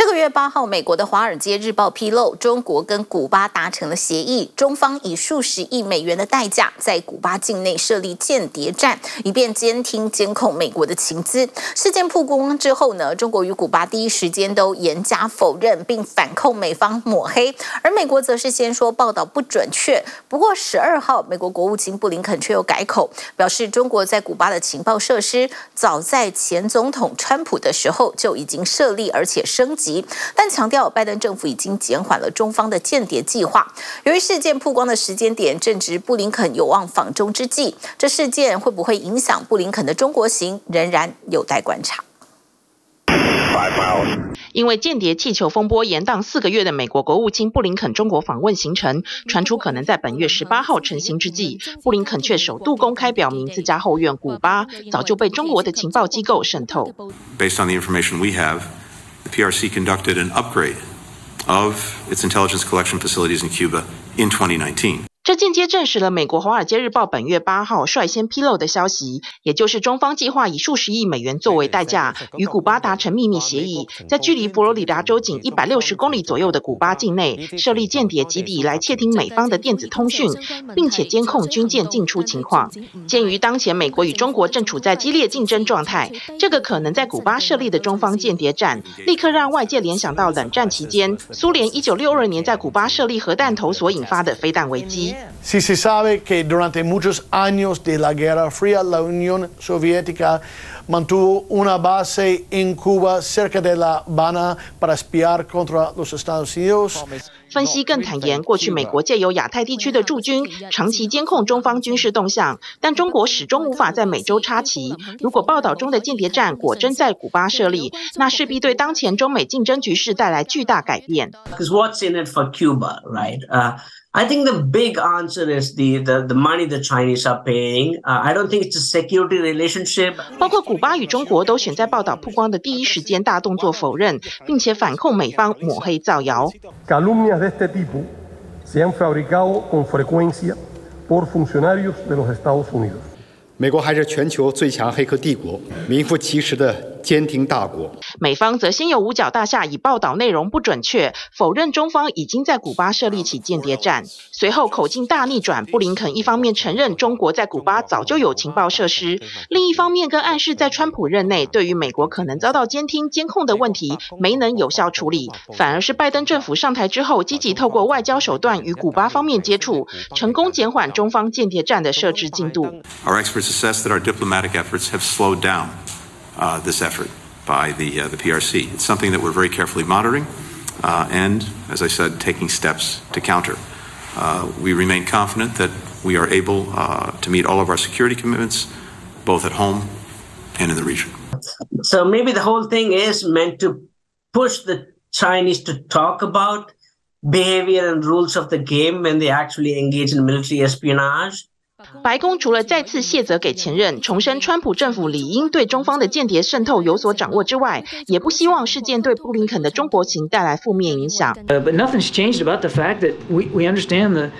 这个月八号，美国的《华尔街日报》披露，中国跟古巴达成了协议，中方以数十亿美元的代价，在古巴境内设立间谍站，以便监听监控美国的情资。事件曝光之后呢，中国与古巴第一时间都严加否认，并反控美方抹黑，而美国则是先说报道不准确。不过十二号，美国国务卿布林肯却又改口，表示中国在古巴的情报设施，早在前总统川普的时候就已经设立，而且升级。但强调，拜登政府已经减缓了中方的间谍计划。由于事件曝光的时间点正值布林肯有望访中之际，这事件会不会影响布林肯的中国行，仍然有待观察。因为间谍气球风波延宕四个月的美国国务卿布林肯中国访问行程传出可能在本月十八号成行之际，布林肯却首度公开表明，自家后院古巴早就被中国的情报机构渗透。Based on the information we have. The PRC conducted an upgrade of its intelligence collection facilities in Cuba in 2019. 这间接证实了美国《华尔街日报》本月八号率先披露的消息，也就是中方计划以数十亿美元作为代价，与古巴达成秘密协议，在距离佛罗里达州仅一百六十公里左右的古巴境内设立间谍基地，来窃听美方的电子通讯，并且监控军舰进出情况。鉴于当前美国与中国正处在激烈竞争状态，这个可能在古巴设立的中方间谍站，立刻让外界联想到冷战期间苏联一九六二年在古巴设立核弹头所引发的飞弹危机。Si se sabe que durante muchos años de la Guerra Fría la Unión Soviética mantuvo una base en Cuba cerca de La Habana para espiar contra los Estados Unidos. 分析更坦言，过去美国借由亚太地区的驻军长期监控中方军事动向，但中国始终无法在美洲插旗。如果报道中的间谍站果真在古巴设立，那势必对当前中美竞争局势带来巨大改变。Because what's in it for Cuba, right? I think the big answer is the the the money the Chinese are paying. I don't think it's a security relationship. 包括古巴与中国都选在报道曝光的第一时间大动作否认，并且反控美方抹黑造谣。Calumnias de este tipo se han fabricado con frecuencia por funcionarios de los Estados Unidos. 美国还是全球最强黑客帝国，名副其实的监听大国。美方则先有五角大厦以报道内容不准确，否认中方已经在古巴设立起间谍站。随后口径大逆转，布林肯一方面承认中国在古巴早就有情报设施，另一方面更暗示在川普任内，对于美国可能遭到监听监控的问题没能有效处理，反而是拜登政府上台之后，积极透过外交手段与古巴方面接触，成功减缓中方间谍站的设置进度。Our experts assess that our diplomatic efforts have slowed down uh, this effort by the, uh, the PRC. It's something that we're very carefully monitoring uh, and, as I said, taking steps to counter. Uh, we remain confident that we are able to meet all of our security commitments, both at home and in the region. So maybe the whole thing is meant to push the Chinese to talk about behavior and rules of the game when they actually engage in military espionage 白宫除了再次谢责给前任，重申川普政府理应对中方的间谍渗透有所掌握之外，也不希望事件对布林肯的中国行带来负面影响。But nothing's changed about the fact that we we understand the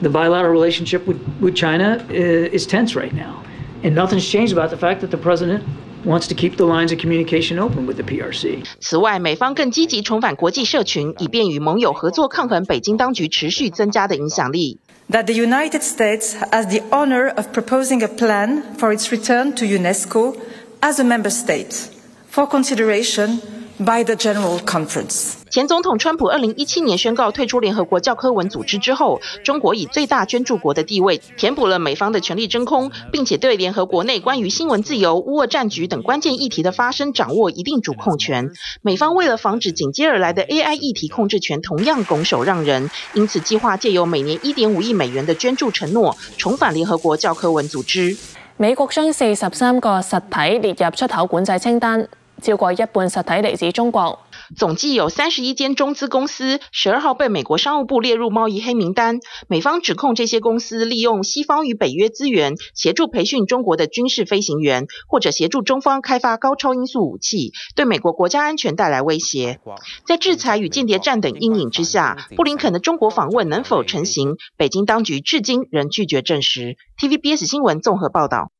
the bilateral relationship with with China is tense right now, and nothing's changed about the fact that the president wants to keep the lines of communication open with the PRC. 此外，美方更积极重返国际社群，以便与盟友合作抗衡北京当局持续增加的影响力。That the United States has the honor of proposing a plan for its return to UNESCO as a member state for consideration by the General Conference. 前总统川普二零一七年宣告退出联合国教科文组织之后，中国以最大捐助国的地位填补了美方的权力真空，并且对联合国内关于新闻自由、乌俄战局等关键议题的发生掌握一定主控权。美方为了防止紧接而来的 AI 议题控制权同样拱手让人，因此计划借由每年一点五亿美元的捐助承诺，重返联合国教科文组织。美国将四十三个实体列入出口管制清单，超过一半实体嚟自中国。总计有三十一间中资公司，十二号被美国商务部列入贸易黑名单。美方指控这些公司利用西方与北约资源，协助培训中国的军事飞行员，或者协助中方开发高超音速武器，对美国国家安全带来威胁。在制裁与间谍战等阴影之下，布林肯的中国访问能否成行？北京当局至今仍拒绝证实。TVBS 新闻综合报道。